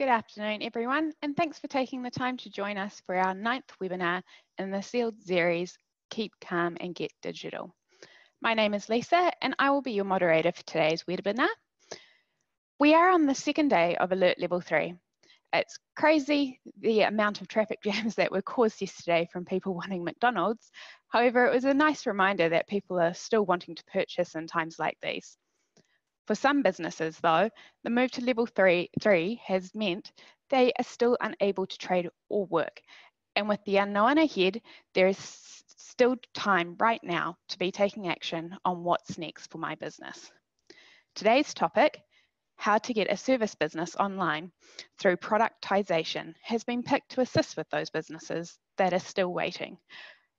Good afternoon, everyone, and thanks for taking the time to join us for our ninth webinar in the Zeald series, Keep Calm and Get Digital. My name is Lisa, and I will be your moderator for today's webinar. We are on the second day of Alert Level 3. It's crazy the amount of traffic jams that were caused yesterday from people wanting McDonald's. However, it was a nice reminder that people are still wanting to purchase in times like these. For some businesses, though, the move to level three, three has meant they are still unable to trade or work. And with the unknown ahead, there is still time right now to be taking action on what's next for my business. Today's topic, how to get a service business online through productization, has been picked to assist with those businesses that are still waiting.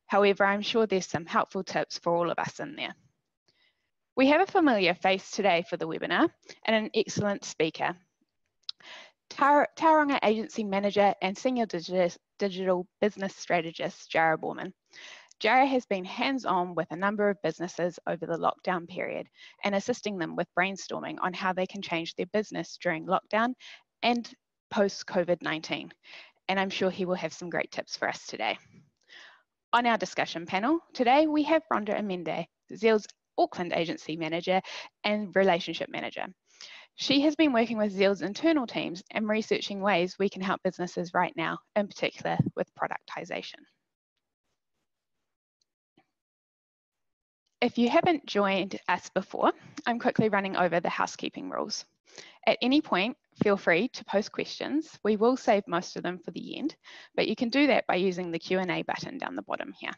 However, I'm sure there's some helpful tips for all of us in there. We have a familiar face today for the webinar and an excellent speaker. Tauranga Agency Manager and Senior Digital Business Strategist, Jara Borman. Jara has been hands-on with a number of businesses over the lockdown period and assisting them with brainstorming on how they can change their business during lockdown and post-COVID-19. And I'm sure he will have some great tips for us today. On our discussion panel, today we have Rhonda Amende, Zeald's Auckland Agency Manager and Relationship Manager. She has been working with Zeald's internal teams and researching ways we can help businesses right now, in particular with productization. If you haven't joined us before, I'm quickly running over the housekeeping rules. At any point, feel free to post questions. We will save most of them for the end, but you can do that by using the Q&A button down the bottom here.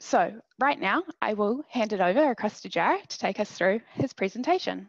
So right now, I will hand it over across to Jar to take us through his presentation.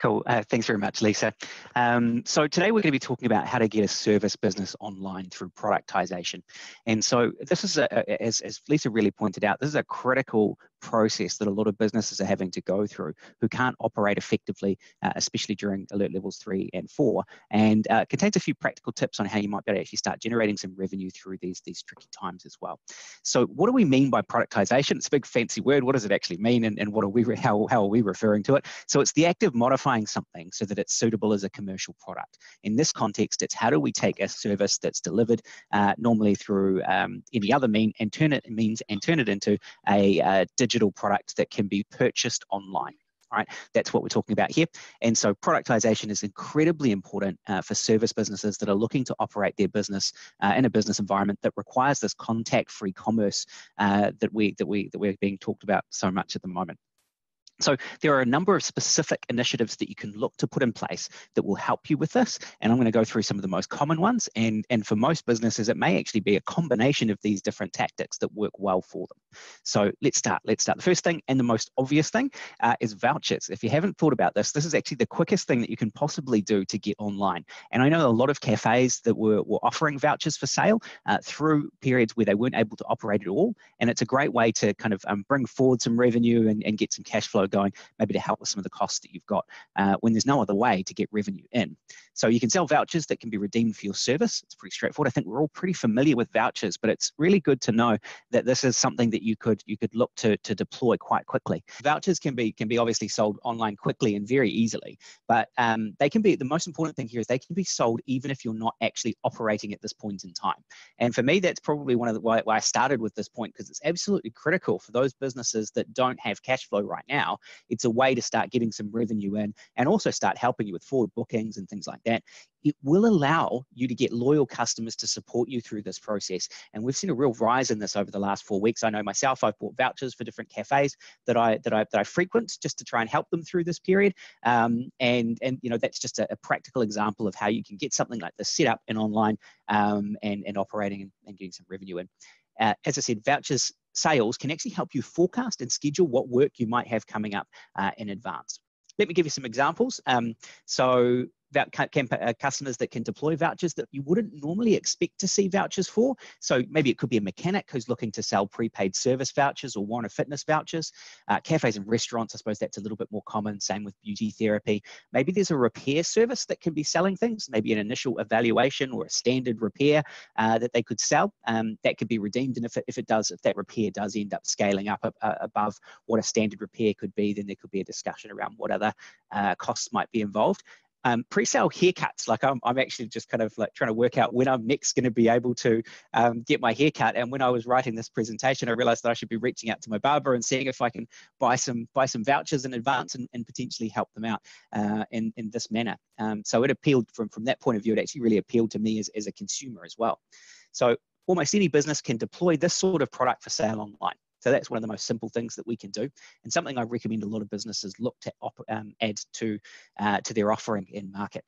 Cool. Uh, thanks very much, Lisa. Um, so today we're going to be talking about how to get a service business online through productization. And so this is, a, as, as Lisa really pointed out, this is a critical process that a lot of businesses are having to go through who can't operate effectively, uh, especially during alert levels three and four, and uh, contains a few practical tips on how you might be able to actually start generating some revenue through these, these tricky times as well. So what do we mean by productization? It's a big fancy word. What does it actually mean and, and what are we, how, how are we referring to it? So it's the act of modifying something so that it's suitable as a commercial product. In this context, it's how do we take a service that's delivered uh, normally through um, any other mean and turn it means and turn it into a uh, digital digital product that can be purchased online. Right, that's what we're talking about here. And so productization is incredibly important uh, for service businesses that are looking to operate their business uh, in a business environment that requires this contact-free commerce uh, that we that we that we're being talked about so much at the moment. So there are a number of specific initiatives that you can look to put in place that will help you with this. And I'm going to go through some of the most common ones. And, and for most businesses, it may actually be a combination of these different tactics that work well for them. So let's start. Let's start. The first thing and the most obvious thing uh, is vouchers. If you haven't thought about this, this is actually the quickest thing that you can possibly do to get online. And I know a lot of cafes that were, were offering vouchers for sale uh, through periods where they weren't able to operate at all. And it's a great way to kind of um, bring forward some revenue and, and get some cash flow going, maybe to help with some of the costs that you've got uh, when there's no other way to get revenue in. So you can sell vouchers that can be redeemed for your service. It's pretty straightforward. I think we're all pretty familiar with vouchers, but it's really good to know that this is something that you could you could look to to deploy quite quickly. Vouchers can be can be obviously sold online quickly and very easily, but um, they can be the most important thing here is they can be sold even if you're not actually operating at this point in time. And for me, that's probably one of the why, why I started with this point because it's absolutely critical for those businesses that don't have cash flow right now it's a way to start getting some revenue in and also start helping you with forward bookings and things like that. It will allow you to get loyal customers to support you through this process. And we've seen a real rise in this over the last four weeks. I know myself, I've bought vouchers for different cafes that I that I that I frequent just to try and help them through this period. Um, and and you know that's just a, a, practical example of how you can get something like this set up and online um, and and operating and, and getting some revenue in. Uh, as I said, vouchers sales can actually help you forecast and schedule what work you might have coming up uh, in advance. Let me give you some examples. Um, so customers that can deploy vouchers that you wouldn't normally expect to see vouchers for. So maybe it could be a mechanic who's looking to sell prepaid service vouchers or Warner Fitness vouchers. Uh, cafes and restaurants, I suppose that's a little bit more common. Same with beauty therapy. Maybe there's a repair service that can be selling things, maybe an initial evaluation or a standard repair uh, that they could sell. Um, that could be redeemed. And if it, if it does, if that repair does end up scaling up uh, above what a standard repair could be, then there could be a discussion around what other uh, costs might be involved um, pre-sale haircuts like I'm, I'm actually just kind of like trying to work out when i'm next going to be able to um, get my haircut. And when i was writing this presentation i realized that i should be reaching out to my barber and seeing if i can buy some buy some vouchers in advance and, and potentially help them out uh, in, in this manner. Um, so it appealed from from that point of view it actually really appealed to me as, as a consumer as well. So almost any business can deploy this sort of product for sale online so that's one of the most simple things that we can do, and something I recommend a lot of businesses look to um, add to uh, to their offering in market.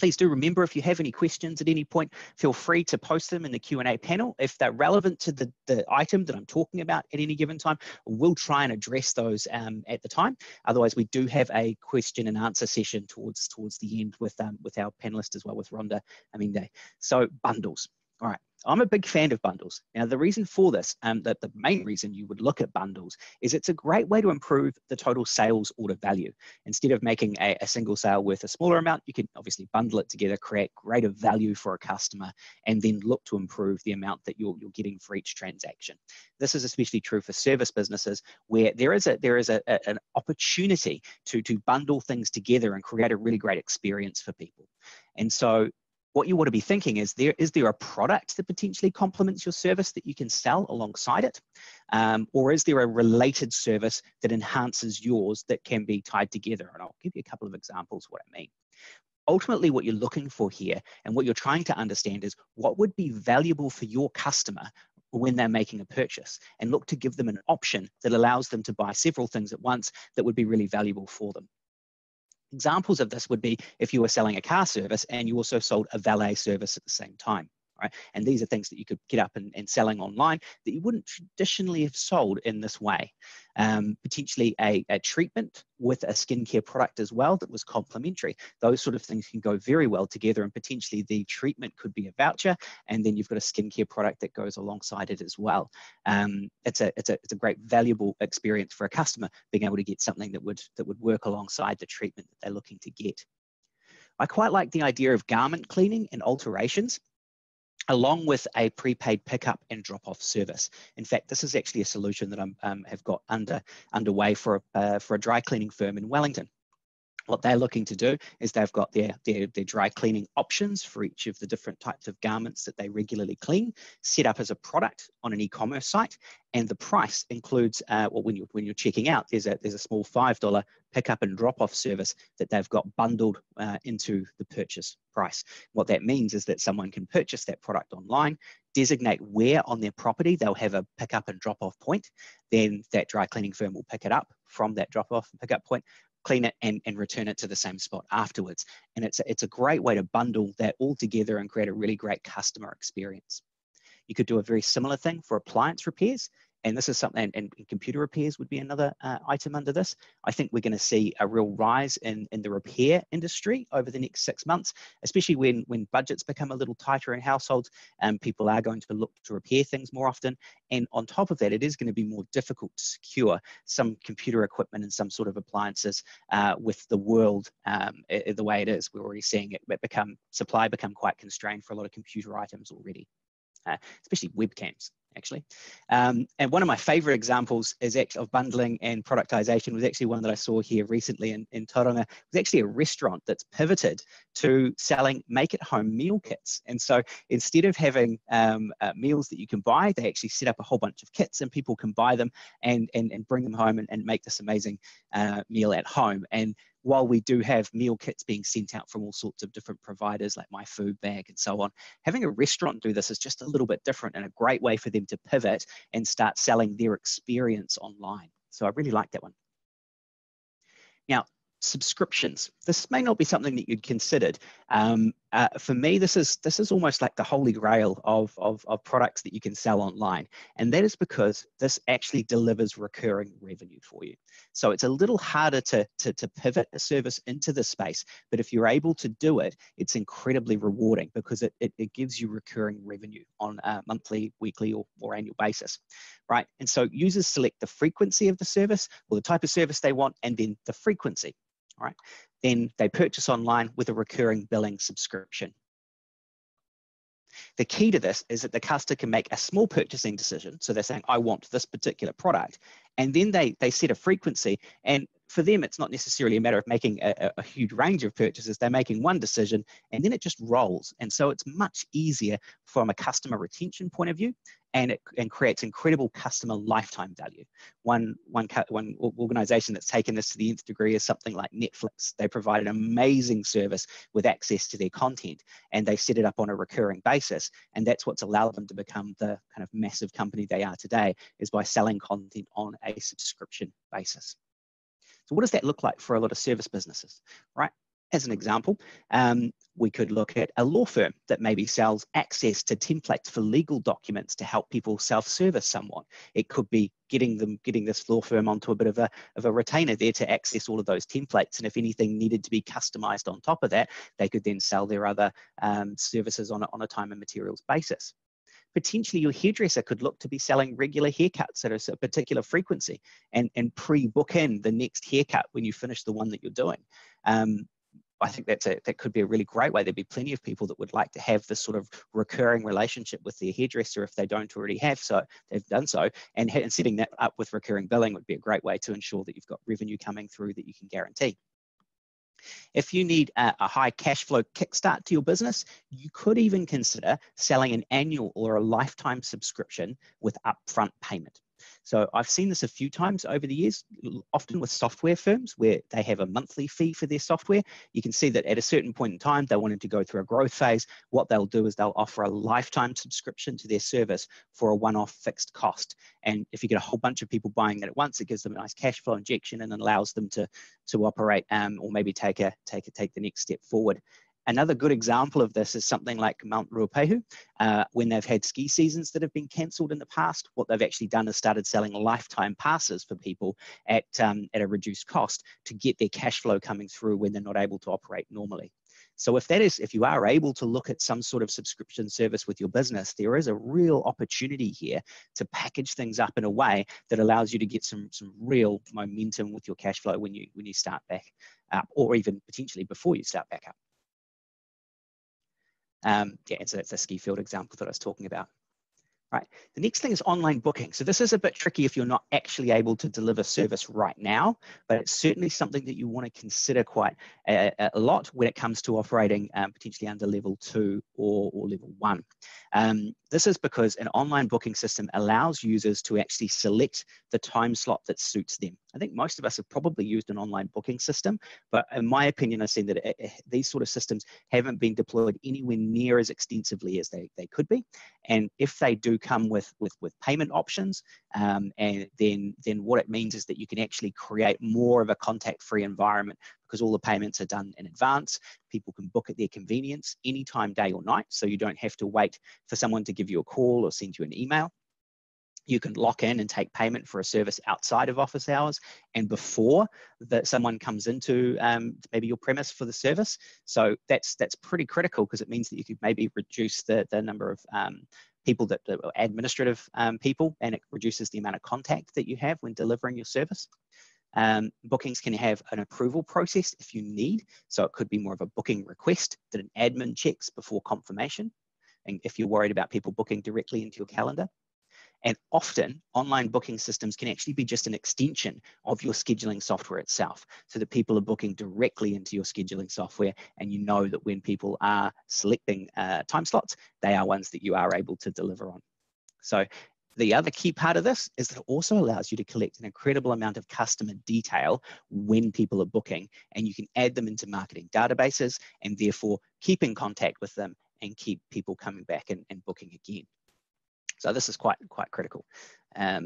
Please do remember if you have any questions at any point, feel free to post them in the Q&A panel. If they're relevant to the, the item that I'm talking about at any given time, we'll try and address those um, at the time. Otherwise, we do have a question and answer session towards towards the end with um, with our panelists as well, with Rhonda Aminde. So bundles. All right. I'm a big fan of bundles. Now, the reason for this, and um, that the main reason you would look at bundles, is it's a great way to improve the total sales order value. Instead of making a, a, single sale worth a smaller amount, you can obviously bundle it together, create greater value for a customer, and then look to improve the amount that you're, you're getting for each transaction. This is especially true for service businesses where there is a there is a, a, an opportunity to to bundle things together and create a really great experience for people. And so what you want to be thinking is there is there a product that potentially complements your service that you can sell alongside it? Um, or is there a related service that enhances yours that can be tied together? And i'll give you a couple of examples what i mean. Ultimately what you're looking for here and what you're trying to understand is what would be valuable for your customer when they're making a purchase? And look to give them an option that allows them to buy several things at once that would be really valuable for them Examples of this would be if you were selling a car service and you also sold a valet service at the same time right? And these are things that you could get up and, and selling online that you wouldn't traditionally have sold in this way. Um, potentially a, a, treatment with a skincare product as well that was complementary. Those sort of things can go very well together, and potentially the treatment could be a voucher, and then you've got a skincare product that goes alongside it as well. Um, it's a it's a it's a great valuable experience for a customer being able to get something that would that would work alongside the treatment that they're looking to get. I quite like the idea of garment cleaning and alterations along with a prepaid pickup and drop off service. In fact, this is actually a solution that I um, have got under underway for a, uh, for a dry cleaning firm in Wellington what they're looking to do is they've got their, their, their dry cleaning options for each of the different types of garments that they regularly clean set up as a product on an e-commerce site and the price includes uh, well when you're when you're checking out there's a there's a small five dollar pickup and drop off service that they've got bundled uh, into the purchase price. What that means is that someone can purchase that product online designate where on their property they'll have a pickup and drop off point then that dry cleaning firm will pick it up from that drop off and pickup point clean it and, and return it to the same spot afterwards. And it's a, it's a great way to bundle that all together and create a really great customer experience. You could do a very similar thing for appliance repairs and this is something, and, and computer repairs would be another uh, item under this. I think we're going to see a real rise in, in the repair industry over the next six months, especially when, when budgets become a little tighter in households and people are going to look to repair things more often. And on top of that, it is going to be more difficult to secure some computer equipment and some sort of appliances uh, with the world um, the way it is. We're already seeing it become supply become quite constrained for a lot of computer items already, uh, especially webcams actually. Um, and one of my favorite examples is of bundling and productization was actually one that I saw here recently in, in Tauranga. It was actually a restaurant that's pivoted to selling make at home meal kits. And so instead of having um, uh, meals that you can buy, they actually set up a whole bunch of kits and people can buy them and, and, and bring them home and, and make this amazing uh, meal at home. And while we do have meal kits being sent out from all sorts of different providers like My Food Bag and so on, having a restaurant do this is just a little bit different and a great way for them to pivot and start selling their experience online. So I really like that one. Now, subscriptions. This may not be something that you'd considered, um, uh, for me, this is this is almost like the holy grail of, of, of products that you can sell online, and that is because this actually delivers recurring revenue for you. So it's a little harder to, to, to pivot a service into this space, but if you're able to do it, it's incredibly rewarding because it, it, it gives you recurring revenue on a monthly, weekly, or, or annual basis, right? And so users select the frequency of the service or the type of service they want, and then the frequency, right? then they purchase online with a recurring billing subscription. The key to this is that the customer can make a small purchasing decision. So they're saying, I want this particular product. And then they, they set a frequency. And for them, it's not necessarily a matter of making a, a, huge range of purchases. They're making one decision and then it just rolls. And so it's much easier from a customer retention point of view and it and creates incredible customer lifetime value. One, one, one organization that's taken this to the nth degree is something like Netflix. They provide an amazing service with access to their content and they set it up on a recurring basis. And that's what's allowed them to become the kind of massive company they are today is by selling content on a subscription basis. So what does that look like for a lot of service businesses, right? As an example, um, we could look at a law firm that maybe sells access to templates for legal documents to help people self-service someone. It could be getting them, getting this law firm onto a bit of a, of a retainer there to access all of those templates. And if anything needed to be customized on top of that, they could then sell their other um, services on a, on a time and materials basis potentially your hairdresser could look to be selling regular haircuts at a, particular frequency and, and pre-book in the next haircut when you finish the one that you're doing. Um, I think that's a, that could be a really great way. There'd be plenty of people that would like to have this sort of recurring relationship with their hairdresser if they don't already have so they've done so, and, and setting that up with recurring billing would be a great way to ensure that you've got revenue coming through that you can guarantee. If you need a, a, high cash flow kickstart to your business, you could even consider selling an annual or a lifetime subscription with upfront payment. So I've seen this a few times over the years, often with software firms where they have a monthly fee for their software. You can see that at a certain point in time, they wanted to go through a growth phase. What they'll do is they'll offer a lifetime subscription to their service for a one-off fixed cost. And if you get a whole bunch of people buying that at once, it gives them a nice cash flow injection and allows them to, to operate um, or maybe take a take a take the next step forward. Another good example of this is something like Mount Ruapehu. Uh, when they've had ski seasons that have been cancelled in the past, what they've actually done is started selling lifetime passes for people at, um, at a reduced cost to get their cash flow coming through when they're not able to operate normally. So if that is, if you are able to look at some sort of subscription service with your business, there is a real opportunity here to package things up in a way that allows you to get some some real momentum with your cash flow when you when you start back up, or even potentially before you start back up. Um, yeah, it's a, it's a ski field example that I was talking about. Right. The next thing is online booking. So this is a bit tricky if you're not actually able to deliver service right now, but it's certainly something that you want to consider quite a, a lot when it comes to operating um, potentially under level two or, or level one. Um, this is because an online booking system allows users to actually select the time slot that suits them. I think most of us have probably used an online booking system, but in my opinion, I've seen that it, it, these sort of systems haven't been deployed anywhere near as extensively as they, they could be. And if they do come with, with, with payment options, um, and then, then what it means is that you can actually create more of a contact-free environment because all the payments are done in advance. People can book at their convenience anytime, day or night, so you don't have to wait for someone to give you a call or send you an email. You can lock in and take payment for a service outside of office hours and before that someone comes into um, maybe your premise for the service. So that's that's pretty critical because it means that you could maybe reduce the, the number of um, people that are administrative um, people and it reduces the amount of contact that you have when delivering your service. Um, bookings can have an approval process if you need. So it could be more of a booking request that an admin checks before confirmation. And if you're worried about people booking directly into your calendar. And often online booking systems can actually be just an extension of your scheduling software itself so that people are booking directly into your scheduling software and you know that when people are selecting uh, time slots, they are ones that you are able to deliver on. So the other key part of this is that it also allows you to collect an incredible amount of customer detail when people are booking, and you can add them into marketing databases and therefore keep in contact with them and keep people coming back and, and booking again. So this is quite quite critical. Um,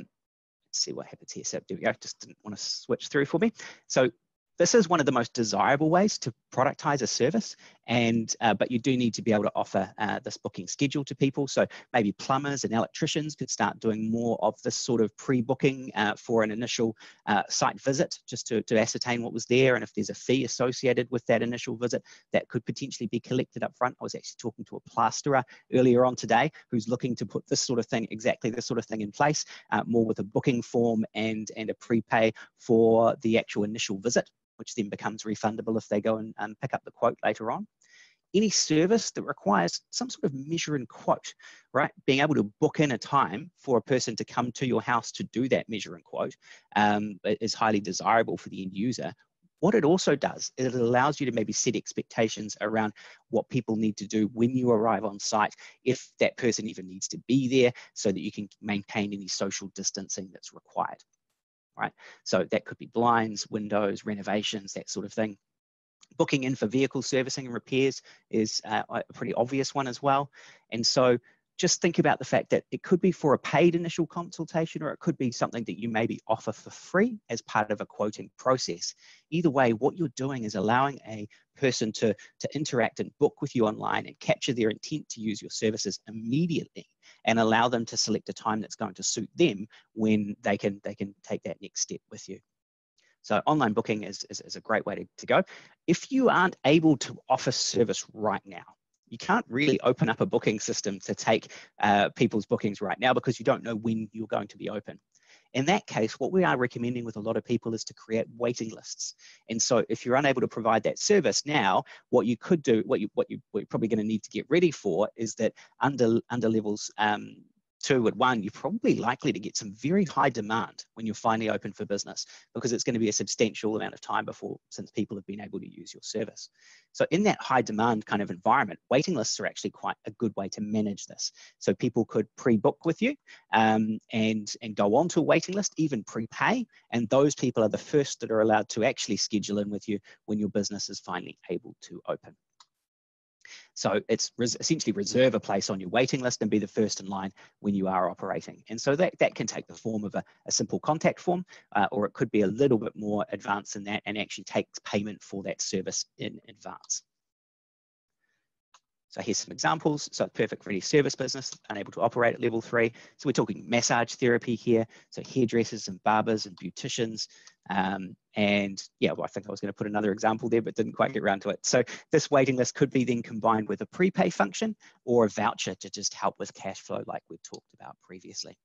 let's see what happens here. So there we go. Just didn't want to switch through for me. So this is one of the most desirable ways to productize a service and uh, but you do need to be able to offer uh, this booking schedule to people. So maybe plumbers and electricians could start doing more of this sort of pre-booking uh, for an initial uh, site visit just to, to ascertain what was there. And if there's a fee associated with that initial visit that could potentially be collected up front. I was actually talking to a plasterer earlier on today who's looking to put this sort of thing exactly this sort of thing in place uh, more with a booking form and and a prepay for the actual initial visit which then becomes refundable if they go and um, pick up the quote later on. Any service that requires some sort of measure and quote, right? Being able to book in a time for a person to come to your house to do that measure and quote um, is highly desirable for the end user. What it also does is it allows you to maybe set expectations around what people need to do when you arrive on site, if that person even needs to be there, so that you can maintain any social distancing that's required right? So that could be blinds, windows, renovations, that sort of thing. Booking in for vehicle servicing and repairs is uh, a pretty obvious one as well. And so just think about the fact that it could be for a paid initial consultation or it could be something that you maybe offer for free as part of a quoting process. Either way, what you're doing is allowing a person to, to interact and book with you online and capture their intent to use your services immediately and allow them to select a time that's going to suit them when they can they can take that next step with you. So online booking is, is, is a great way to, to go. If you aren't able to offer service right now, you can't really open up a booking system to take uh, people's bookings right now because you don't know when you're going to be open. In that case, what we are recommending with a lot of people is to create waiting lists. And so if you're unable to provide that service now, what you could do, what you what you what you're probably going to need to get ready for is that under under levels um, two at one, you're probably likely to get some very high demand when you're finally open for business because it's going to be a substantial amount of time before since people have been able to use your service. So in that high demand kind of environment, waiting lists are actually quite a good way to manage this. So people could pre-book with you um, and, and go on to a waiting list, even prepay, and those people are the first that are allowed to actually schedule in with you when your business is finally able to open. So it's res essentially reserve a place on your waiting list and be the first in line when you are operating. And so that, that can take the form of a, a simple contact form, uh, or it could be a little bit more advanced than that and actually takes payment for that service in advance. So here's some examples. So perfect for any service business, unable to operate at level three. So we're talking massage therapy here. So hairdressers and barbers and beauticians. Um, and yeah, well, I think I was going to put another example there, but didn't quite get around to it. So this waiting list could be then combined with a prepay function or a voucher to just help with cash flow like we've talked about previously.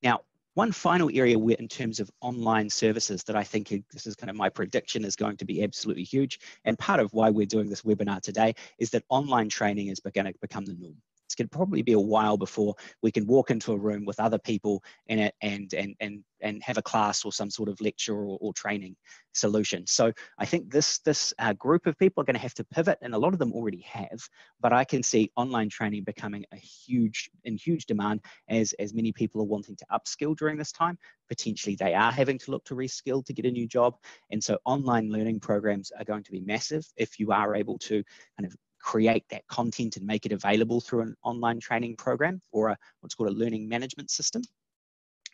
Now, one final area where, in terms of online services that I think this is kind of my prediction is going to be absolutely huge. And part of why we're doing this webinar today is that online training is going to become the norm it's going to probably be a while before we can walk into a room with other people in it and and and and have a class or some sort of lecture or, or training solution. So I think this this uh, group of people are going to have to pivot, and a lot of them already have. But I can see online training becoming a huge in huge demand as as many people are wanting to upskill during this time. Potentially, they are having to look to reskill to get a new job, and so online learning programs are going to be massive if you are able to kind of create that content and make it available through an online training program or a, what's called a learning management system.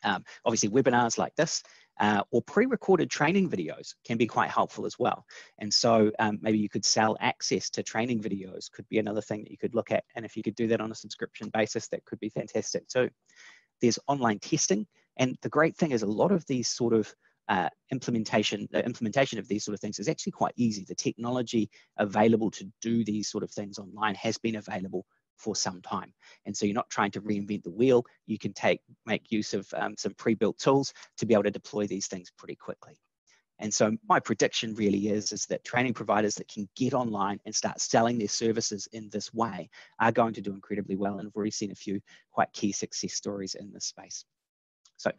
Um, obviously, webinars like this uh, or pre-recorded training videos can be quite helpful as well. And so um, maybe you could sell access to training videos could be another thing that you could look at. And if you could do that on a subscription basis, that could be fantastic too. There's online testing. And the great thing is a lot of these sort of uh, implementation the implementation of these sort of things is actually quite easy. The technology available to do these sort of things online has been available for some time. And so you're not trying to reinvent the wheel. You can take make use of um, some pre-built tools to be able to deploy these things pretty quickly. And so my prediction really is, is that training providers that can get online and start selling their services in this way are going to do incredibly well. And we've already seen a few quite key success stories in this space. So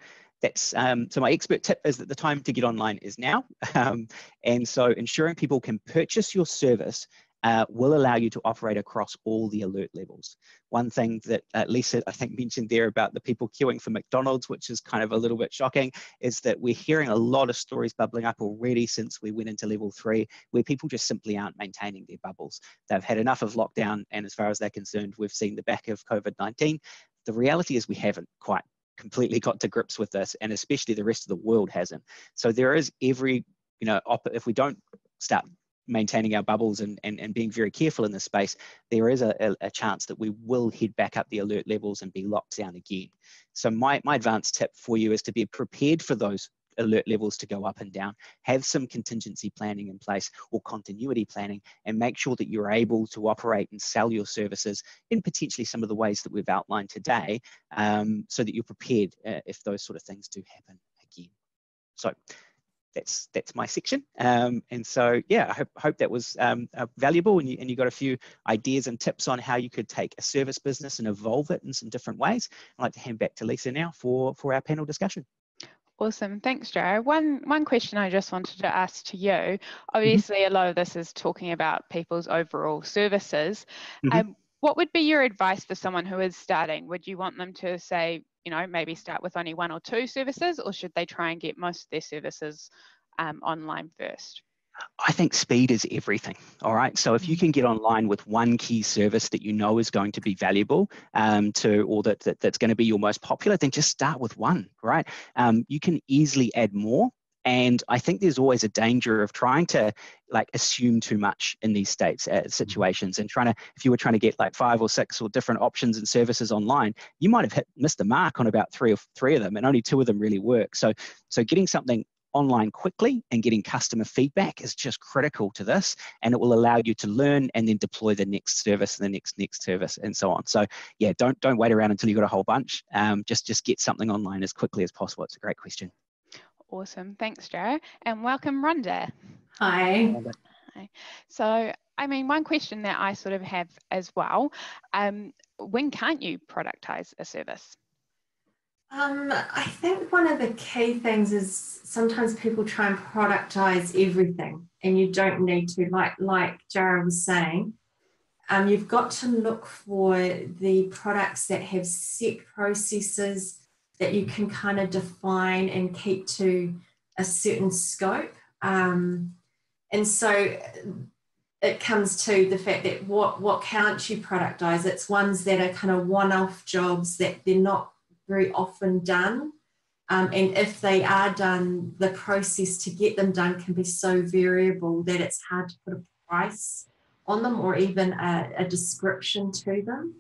that's um, so my expert tip is that the time to get online is now. Um, and so ensuring people can purchase your service uh, will allow you to operate across all the alert levels. One thing that uh, Lisa, I think, mentioned there about the people queuing for McDonald's, which is kind of a little bit shocking, is that we're hearing a lot of stories bubbling up already since we went into level three, where people just simply aren't maintaining their bubbles. They've had enough of lockdown, and as far as they're concerned, we've seen the back of COVID 19. The reality is we haven't quite completely got to grips with this, and especially the rest of the world hasn't. So there is every you know, op- if we don't start maintaining our bubbles and, and, and being very careful in this space, there is a, a, a, chance that we will head back up the alert levels and be locked down again. So my, my advanced tip for you is to be prepared for those alert levels to go up and down, have some contingency planning in place or continuity planning, and make sure that you're able to operate and sell your services in potentially some of the ways that we've outlined today um, so that you're prepared uh, if those sort of things do happen again. So that's that's my section. Um, and so, yeah, I hope, hope that was um, uh, valuable and you, and you got a few ideas and tips on how you could take a service business and evolve it in some different ways. I'd like to hand back to Lisa now for, for our panel discussion. Awesome, thanks, Joe. One one question I just wanted to ask to you. Mm-hmm. Obviously, mm-hmm. a lot of this is talking about people's overall services. Mm-hmm. Um, what would be your advice for someone who is starting? Would you want them to say, you know, maybe start with only one or two services, or should they try and get most of their services um, online first? I think speed is everything. All right. So if you mm-hmm. can get online with one key service that you know is going to be valuable um, to, or that, that, that's going to be your most popular, then just start with one. Right. Um, you can easily add more. And I think there's always a danger of trying to like assume too much in these states uh, mm-hmm. situations and trying to, if you were trying to get like five or six or different options and services online, you might have hit missed the mark on about three or three of them, and only two of them really work. So, so getting something online quickly and getting customer feedback is just critical to this and it will allow you to learn and then deploy the next service and the next next service and so on. So yeah don't don't wait around until you've got a whole bunch. Um, just just get something online as quickly as possible. It's a great question. Awesome. Thanks joe and welcome Rhonda. Hi. Hi. So, I mean, one question that I sort of have as well um, when can't you productize a service? Um, I think one of the key things is sometimes people try and productize everything, and you don't need to. Like like Jared was saying, um, you've got to look for the products that have set processes that you can kind of define and keep to a certain scope. Um, and so it comes to the fact that what what can't you productize? It's ones that are kind of one-off jobs that they're not very often done. Um, and if they are done, the process to get them done can be so variable that it's hard to put a price on them or even a, a description to them.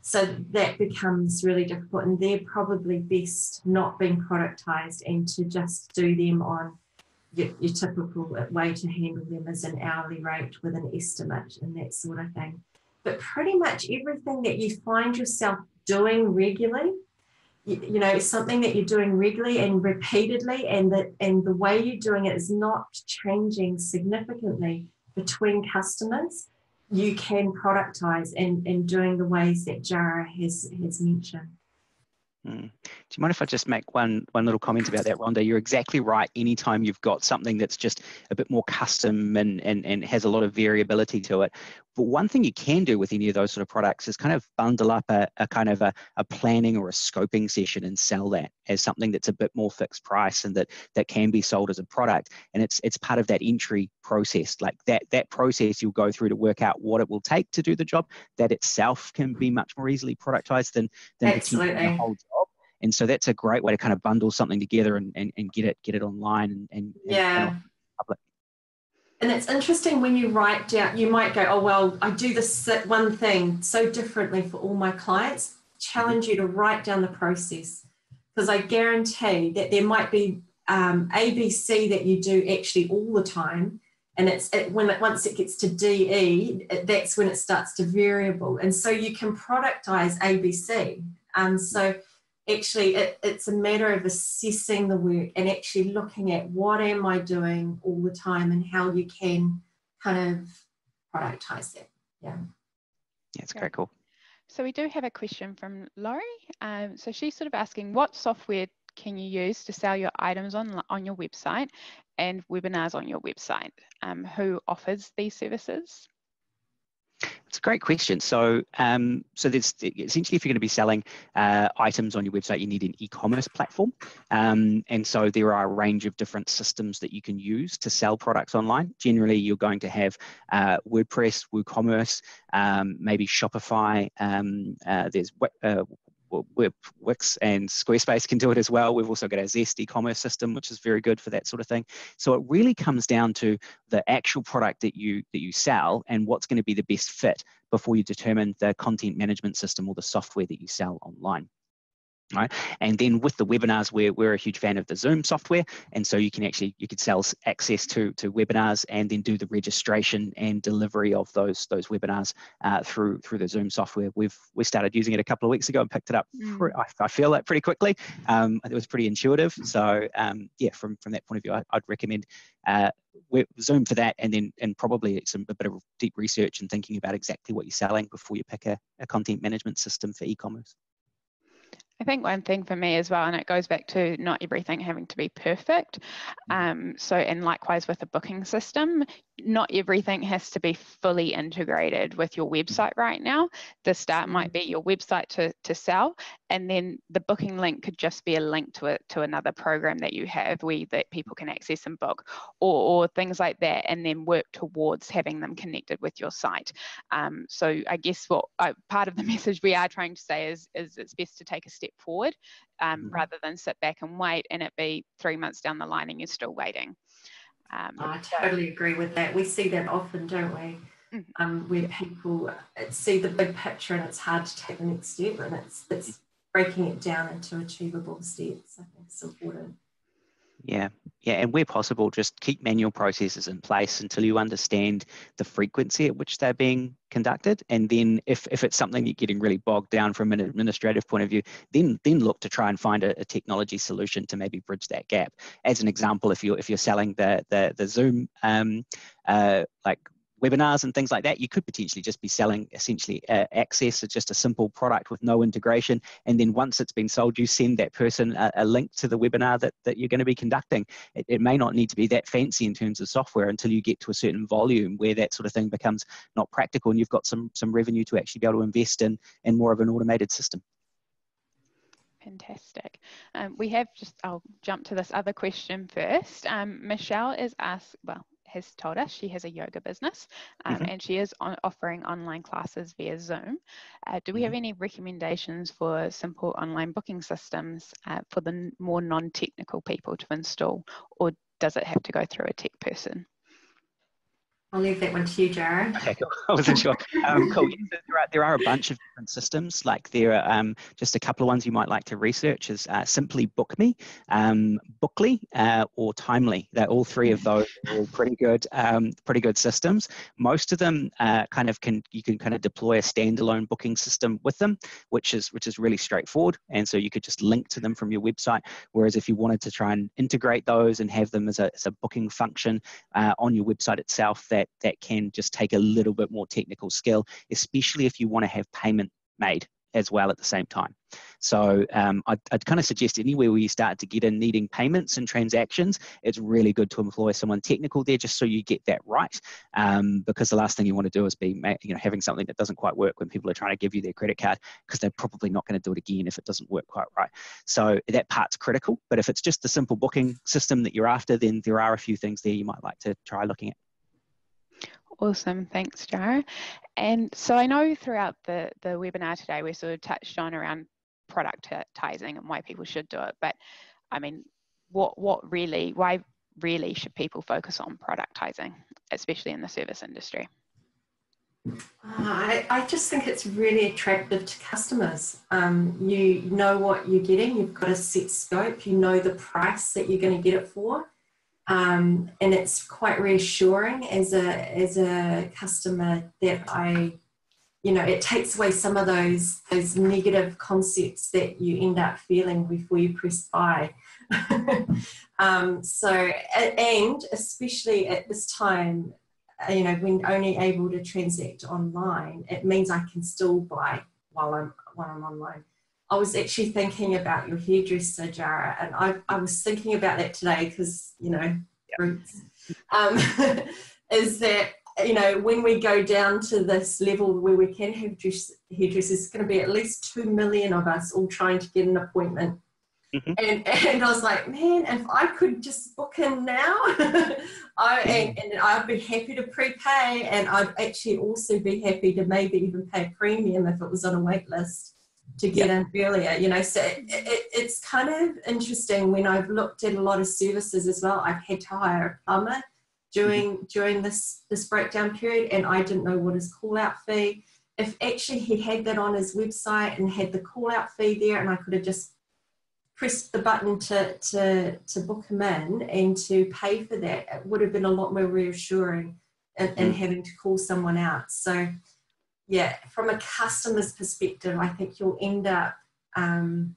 So that becomes really difficult, and they're probably best not being productized and to just do them on your, your typical way to handle them as an hourly rate with an estimate and that sort of thing. But pretty much everything that you find yourself doing regularly you, know something that you're doing regularly and repeatedly and that and the way you're doing it is not changing significantly between customers. You can productize and and doing the ways that Jara has has mentioned Mm. Do you mind if I just make one one little comment about that, Rhonda? You're exactly right. Anytime you've got something that's just a bit more custom and, and, and has a lot of variability to it. But one thing you can do with any of those sort of products is kind of bundle up a, a kind of a, a planning or a scoping session and sell that as something that's a bit more fixed price and that that can be sold as a product. And it's it's part of that entry process. Like that that process you'll go through to work out what it will take to do the job. That itself can be much more easily productized than than the whole job and so that's a great way to kind of bundle something together and, and, and get it get it online and, and yeah. and public. and it's interesting when you write down you might go oh well i do this one thing so differently for all my clients. Challenge you to write down the process because i guarantee that there might be um, abc that you do actually all the time. And it's it, when it once it gets to de it, that's when it starts to variable. And so you can productize abc um, so actually it, it's a matter of assessing the work and actually looking at what am I doing all the time and how you can kind of productize that. Yeah. Yeah, it's very cool. So we do have a question from Laurie. Um, so she's sort of asking what software can you use to sell your items on, on your website and webinars on your website? Um, who offers these services? It's a great question. So, um, so there's essentially if you're going to be selling uh, items on your website, you need an e-commerce platform, um, and so there are a range of different systems that you can use to sell products online. Generally, you're going to have uh, WordPress, WooCommerce, um, maybe Shopify. Um, uh, there's uh, Wix and Squarespace can do it as well. We've also got our Zest e-commerce system, which is very good for that sort of thing. So it really comes down to the actual product that you that you sell and what's going to be the best fit before you determine the content management system or the software that you sell online right? And then with the webinars we're, we're a huge fan of the zoom software. And so you can actually you could sell access to to webinars and then do the registration and delivery of those those webinars uh, through through the zoom software. We've we started using it a couple of weeks ago and picked it up mm. I, I, feel that pretty quickly. Um, it was pretty intuitive. So um, yeah from from that point of view I, would recommend uh, zoom for that and then and probably some a bit of deep research and thinking about exactly what you're selling before you pick a, a content management system for e-commerce I think one thing for me as well, and it goes back to not everything having to be perfect. Mm-hmm. Um, so, and likewise with the booking system, not everything has to be fully integrated with your website right now. The start might be your website to, to sell, and then the booking link could just be a link to it to another program that you have where that people can access and book, or, or things like that, and then work towards having them connected with your site. Um, so I guess what I, part of the message we are trying to say is is it's best to take a step forward um, mm-hmm. rather than sit back and wait and it be three months down the line and you're still waiting. Um, I totally agree with that. We see that often, don't we? Mm-hmm. Um, where people see the big picture and it's hard to take the next step, and it's it's breaking it down into achievable steps. I think it's important. Yeah, yeah, and where possible, just keep manual processes in place until you understand the frequency at which they're being conducted. And then, if, if it's something you're getting really bogged down from an administrative point of view, then then look to try and find a, a technology solution to maybe bridge that gap. As an example, if you're if you're selling the the the Zoom um, uh, like webinars and things like that, you could potentially just be selling essentially uh, access to just a simple product with no integration. And then once it's been sold, you send that person a, a link to the webinar that, that you're going to be conducting. It, it, may not need to be that fancy in terms of software until you get to a certain volume where that sort of thing becomes not practical and you've got some, some revenue to actually be able to invest in, in more of an automated system. Fantastic. Um, we have just, I'll jump to this other question first. Um, Michelle is asked, well, has told us she has a yoga business um, mm-hmm. and she is on, offering online classes via Zoom. Uh, do we have mm-hmm. any recommendations for simple online booking systems uh, for the more non technical people to install, or does it have to go through a tech person? I'll leave that one to you, Jared. Okay, cool. I wasn't sure. Um, cool. there, are, there are a bunch of different systems. Like there are um, just a couple of ones you might like to research is uh, Simply Book Me, um, Bookly, uh, or Timely. They're all three of those are pretty good, um, pretty good systems. Most of them uh, kind of can you can kind of deploy a standalone booking system with them, which is which is really straightforward. And so you could just link to them from your website. Whereas if you wanted to try and integrate those and have them as a, as a booking function uh, on your website itself, that that can just take a little bit more technical skill, especially if you want to have payment made as well at the same time. So um, I'd, I'd, kind of suggest anywhere where you start to get in needing payments and transactions, it's really good to employ someone technical there just so you get that right. Um, because the last thing you want to do is be you know having something that doesn't quite work when people are trying to give you their credit card because they're probably not going to do it again if it doesn't work quite right. So that part's critical. But if it's just the simple booking system that you're after, then there are a few things there you might like to try looking at. Awesome, thanks, Jara. And so I know throughout the, the webinar today, we sort of touched on around productizing and why people should do it. But I mean, what what really, why really should people focus on productizing, especially in the service industry? Uh, I, I just think it's really attractive to customers. Um, you know what you're getting, you've got a set scope, you know the price that you're going to get it for um, and it's quite reassuring as a as a customer that I, you know, it takes away some of those those negative concepts that you end up feeling before you press buy. um, so, and especially at this time, uh, you know, when only able to transact online, it means I can still buy while I'm while I'm online. I was actually thinking about your hairdresser, Jara, and I, I was thinking about that today because, you know, roots, um, is that, you know, when we go down to this level where we can have hairdressers, it's going to be at least 2 million of us all trying to get an appointment. Mm-hmm. And, and I was like, man, if I could just book in now, I, and, and, I'd be happy to prepay, and I'd actually also be happy to maybe even pay a premium if it was on a wait list. To get yep. in earlier. You know, so it, it, it's kind of interesting when I've looked at a lot of services as well. I've had to hire a plumber during mm-hmm. during this this breakdown period, and I didn't know what his call out fee. If actually he had that on his website and had the call out fee there, and I could have just pressed the button to to to book him in and to pay for that, it would have been a lot more reassuring in, in mm. having to call someone out. So yeah, from a customer's perspective, I think you'll end up um,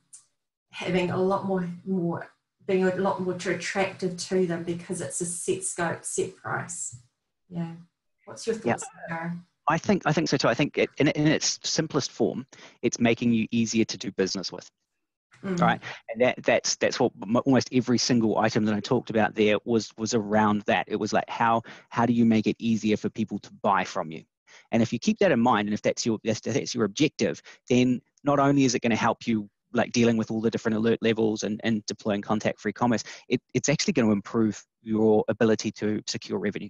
having a lot more, more being a lot more attractive to them because it's a set scope, set price. Yeah. What's your thoughts yeah. I think I think so too. I think it, in, in its simplest form, it's making you easier to do business with. Mm. right and that that's that's what almost every single item that i talked about there was was around that it was like how how do you make it easier for people to buy from you and if you keep that in mind, and if that's your that's, that's your objective, then not only is it going to help you like dealing with all the different alert levels and, and deploying contact free commerce, it, it's actually going to improve your ability to secure revenue.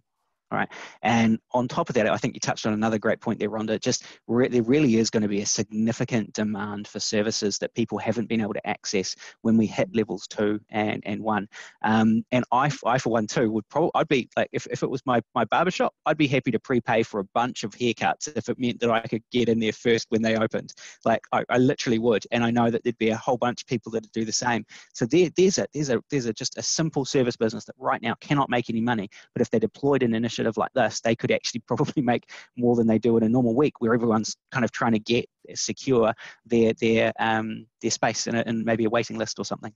All right. And on top of that, I think you touched on another great point there, Rhonda. Just re- there really is going to be a significant demand for services that people haven't been able to access when we hit levels two and, and one. Um, and I, I, for one, too, would probably, I'd be like, if, if it was my, my barbershop, I'd be happy to prepay for a bunch of haircuts if it meant that I could get in there first when they opened. Like, I, I literally would. And I know that there'd be a whole bunch of people that would do the same. So there, there's a, there's a, there's a, just a simple service business that right now cannot make any money. But if they're deployed an initiative initiative like this, they could actually probably make more than they do in a normal week, where everyone's kind of trying to get secure their their um, their space in, a, in maybe a waiting list or something.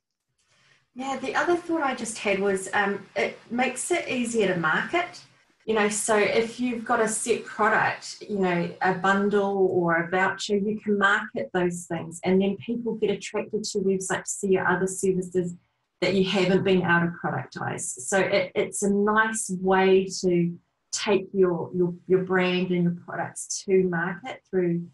Yeah, the other thought I just had was um, it makes it easier to market. You know, so if you've got a set product, you know, a bundle or a voucher, you can market those things, and then people get attracted to your website to see your other services that you haven't been able to productize. So it, it's a nice way to take your, your your brand and your products to market through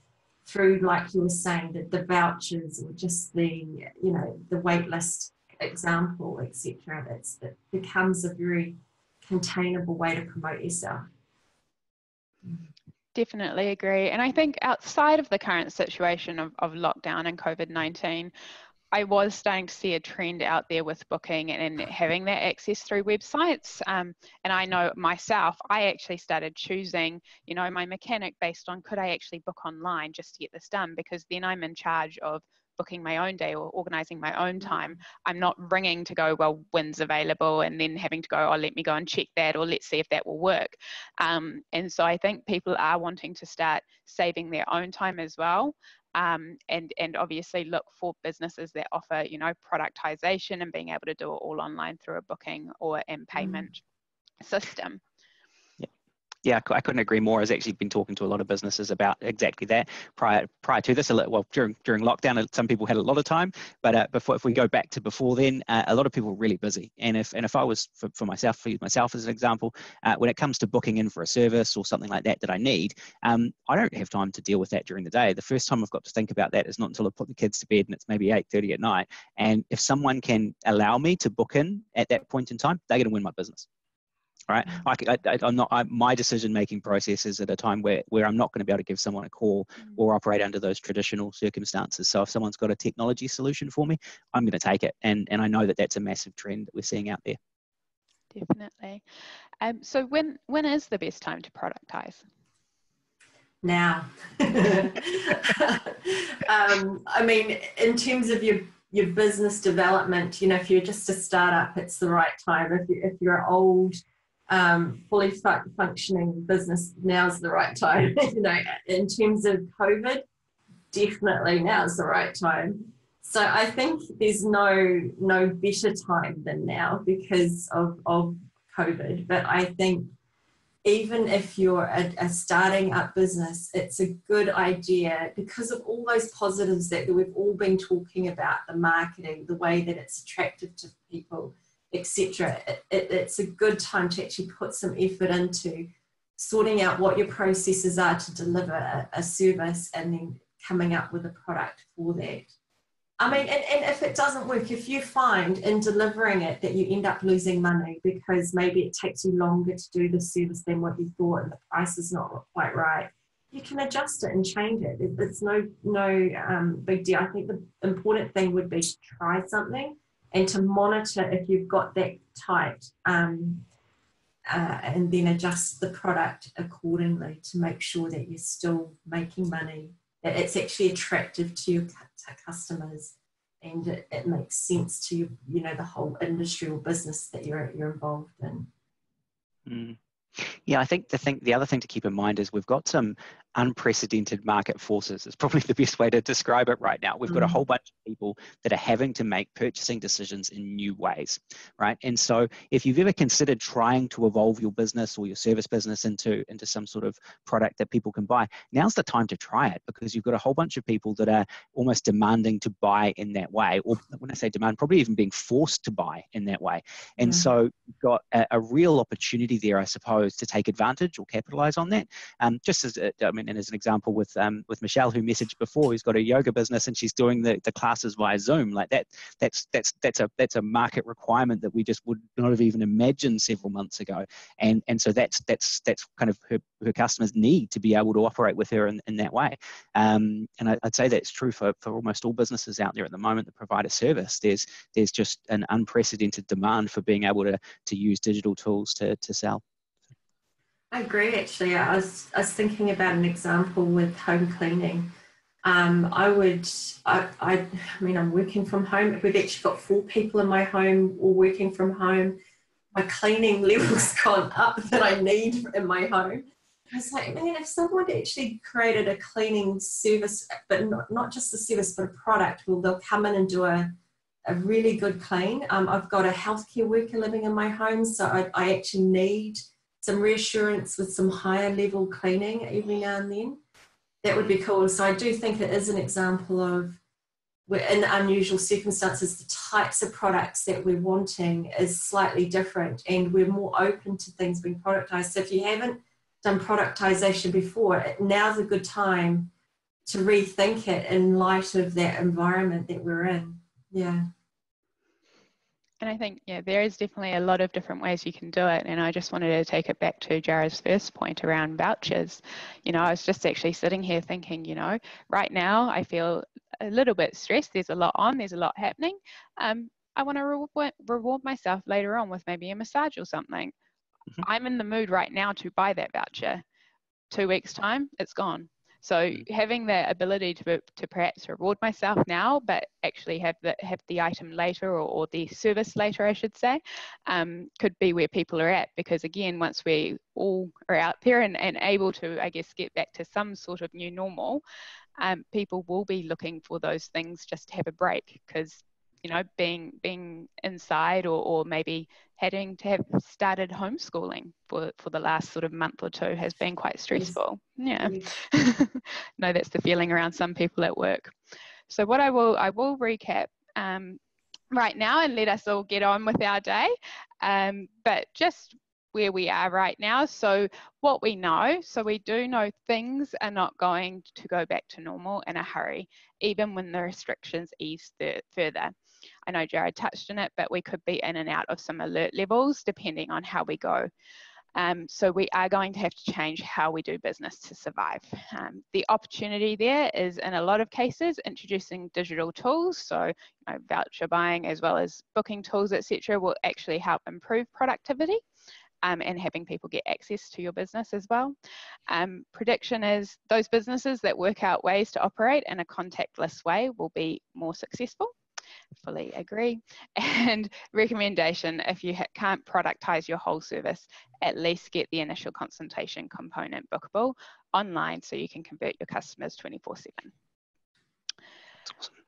through like you were saying the, the vouchers or just the you know the waitlist example etc that's that becomes a very containable way to promote yourself definitely agree and i think outside of the current situation of, of lockdown and covid-19 I was starting to see a trend out there with booking and, having that access through websites. Um, and I know myself, I actually started choosing, you know, my mechanic based on could I actually book online just to get this done? Because then I'm in charge of booking my own day or organizing my own time. I'm not ringing to go, well, when's available, and then having to go, oh, let me go and check that, or let's see if that will work. Um, and so I think people are wanting to start saving their own time as well um, and and obviously look for businesses that offer you know productization and being able to do it all online through a booking or and mm. payment mm. system yeah, I couldn't agree more. I've actually been talking to a lot of businesses about exactly that prior prior to this. A little well, during during lockdown, some people had a lot of time, but uh, before if we go back to before then, uh, a lot of people were really busy. And if and if I was for, for myself, for myself as an example, uh, when it comes to booking in for a service or something like that that I need, um, I don't have time to deal with that during the day. The first time I've got to think about that is not until I put the kids to bed and it's maybe eight thirty at night. And if someone can allow me to book in at that point in time, they're going to win my business right? Mm. I, am not. I, my decision-making process is at a time where where I'm not going to be able to give someone a call mm. or operate under those traditional circumstances. So if someone's got a technology solution for me, I'm going to take it, and and I know that that's a massive trend that we're seeing out there. Definitely. Um, so when when is the best time to productize? Now. um, I mean, in terms of your your business development, you know, if you're just a startup, it's the right time. If you if you're old um, fully fu- functioning business, now's the right time. you know, in terms of COVID, definitely now's the right time. So I think there's no no better time than now because of, of COVID. But I think even if you're a, a, starting up business, it's a good idea because of all those positives that we've all been talking about the marketing, the way that it's attractive to people, etc. It, it, it's a good time to actually put some effort into sorting out what your processes are to deliver a, a service and then coming up with a product for that. I mean, and, and if it doesn't work, if you find in delivering it that you end up losing money because maybe it takes you longer to do the service than what you thought and the price is not quite right, you can adjust it and change it. It's no no um, big deal. I think the important thing would be to try something and to monitor if you've got that tight, um, uh, and then adjust the product accordingly to make sure that you're still making money. that It's actually attractive to your to customers, and it, it makes sense to you, you know the whole industry or business that you're you're involved in. Mm. Yeah, I think the thing, the other thing to keep in mind is we've got some unprecedented market forces It's probably the best way to describe it right now. We've got a mm. whole bunch of people that are having to make purchasing decisions in new ways, right? And so if you've ever considered trying to evolve your business or your service business into, into some sort of product that people can buy, now's the time to try it because you've got a whole bunch of people that are almost demanding to buy in that way. Or when I say demand, probably even being forced to buy in that way. And mm. so you've got a, a, real opportunity there, I suppose, to take advantage or capitalize on that. Um, just as, a, I mean, and as an example with um, with Michelle, who messaged before, who's got a yoga business and she's doing the, the classes via Zoom. Like that, that's that's that's a that's a market requirement that we just would not have even imagined several months ago. And and so that's that's that's kind of her, her customers need to be able to operate with her in, in that way. Um, and I, would say that's true for, for almost all businesses out there at the moment that provide a service. There's there's just an unprecedented demand for being able to to use digital tools to to sell. I agree. Actually, I was I was thinking about an example with home cleaning. Um, I would, I, I, I mean, I'm working from home. We've actually got four people in my home all working from home. My cleaning levels gone up that I need in my home. I was like, man, if someone actually created a cleaning service, but not, not just a service, but a product, well, they'll come in and do a, a really good clean. Um, I've got a healthcare worker living in my home, so I, I actually need some reassurance with some higher level cleaning every now and then. That would be cool. So I do think it is an example of we're in unusual circumstances, the types of products that we're wanting is slightly different and we're more open to things being productized. So if you haven't done productization before, now's a good time to rethink it in light of that environment that we're in. Yeah. And I think, yeah, there is definitely a lot of different ways you can do it. And I just wanted to take it back to Jara's first point around vouchers. You know, I was just actually sitting here thinking, you know, right now I feel a little bit stressed. There's a lot on, there's a lot happening. Um, I want to reward, reward myself later on with maybe a massage or something. Mm-hmm. I'm in the mood right now to buy that voucher. Two weeks' time, it's gone. So mm. having the ability to, to perhaps reward myself now, but actually have the have the item later or, or the service later, I should say, um, could be where people are at. Because again, once we all are out there and, and able to, I guess, get back to some sort of new normal, um, people will be looking for those things just to have a break because you know being being inside or, or maybe having to have started homeschooling for for the last sort of month or two has been quite stressful yes. yeah yes. no that's the feeling around some people at work so what i will i will recap um, right now and let us all get on with our day um, but just where we are right now. So, what we know, so we do know things are not going to go back to normal in a hurry, even when the restrictions ease further. I know Jared touched on it, but we could be in and out of some alert levels depending on how we go. Um, so we are going to have to change how we do business to survive. Um, the opportunity there is in a lot of cases introducing digital tools, so you know, voucher buying as well as booking tools, etc., will actually help improve productivity um, and having people get access to your business as well. Um, prediction is those businesses that work out ways to operate in a contactless way will be more successful. Fully agree. And recommendation if you can't productize your whole service, at least get the initial consultation component bookable online so you can convert your customers 24 7. Awesome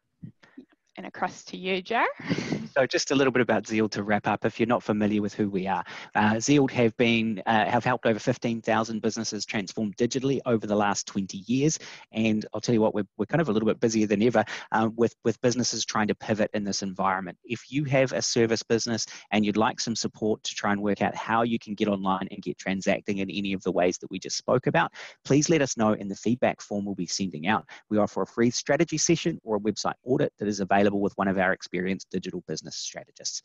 and across to you, Joe. so just a little bit about Zeald to wrap up. If you're not familiar with who we are, uh, Zeald have been uh, have helped over 15,000 businesses transform digitally over the last 20 years. And I'll tell you what, we're, we're kind of a little bit busier than ever um, with with businesses trying to pivot in this environment. If you have a service business and you'd like some support to try and work out how you can get online and get transacting in any of the ways that we just spoke about, please let us know in the feedback form we'll be sending out. We offer a free strategy session or a website audit that is available available with one of our experienced digital business strategists.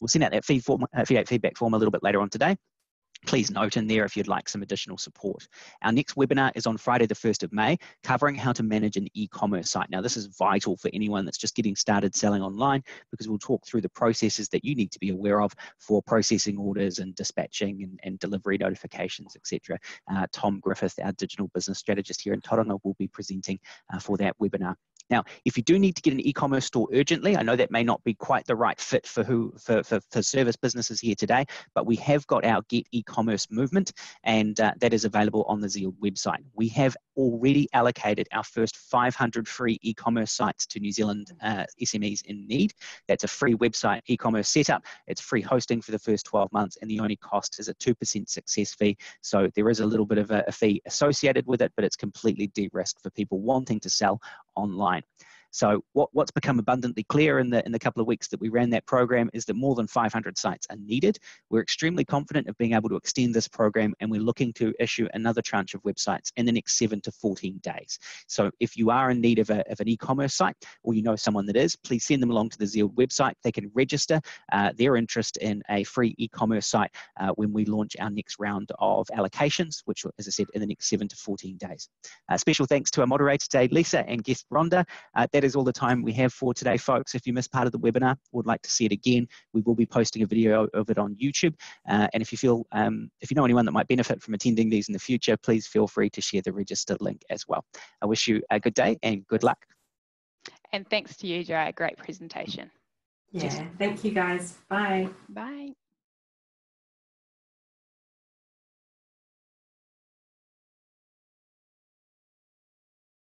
We'll send out that feedback form a little bit later on today. please note in there if you'd like some additional support. Our next webinar is on Friday, the 1st of May, covering how to manage an e-commerce site. Now, this is vital for anyone that's just getting started selling online because we'll talk through the processes that you need to be aware of for processing orders and dispatching and, and delivery notifications, etc. Uh, Tom Griffith, our digital business strategist here in Tauranga, will be presenting uh, for that webinar. Now, if you do need to get an e-commerce store urgently, I know that may not be quite the right fit for who for, for, for service businesses here today, but we have got our Get e-commerce movement, and uh, that is available on the Zeald website. We have already allocated our first 500 free e-commerce sites to New Zealand uh, SMEs in need. That's a free website e-commerce setup. It's free hosting for the first 12 months, and the only cost is a 2% success fee. So there is a little bit of a, a fee associated with it, but it's completely de-risked for people wanting to sell online. So what, what's become abundantly clear in the in the couple of weeks that we ran that program is that more than 500 sites are needed. We're extremely confident of being able to extend this program, and we're looking to issue another tranche of websites in the next seven to 14 days. So if you are in need of, a, of an e-commerce site, or you know someone that is, please send them along to the Zeald website. They can register uh, their interest in a free e-commerce site uh, when we launch our next round of allocations, which, as I said, in the next seven to 14 days. Uh, special thanks to our moderator today, Lisa, and guest Rhonda. Uh, that is all the time we have for today, folks. If you missed part of the webinar or would like to see it again, we will be posting a video of it on YouTube. Uh, and if you feel, um, if you know anyone that might benefit from attending these in the future, please feel free to share the registered link as well. I wish you a good day and good luck. And thanks to you, Jai. Great presentation. Yeah, thank you guys. Bye. Bye.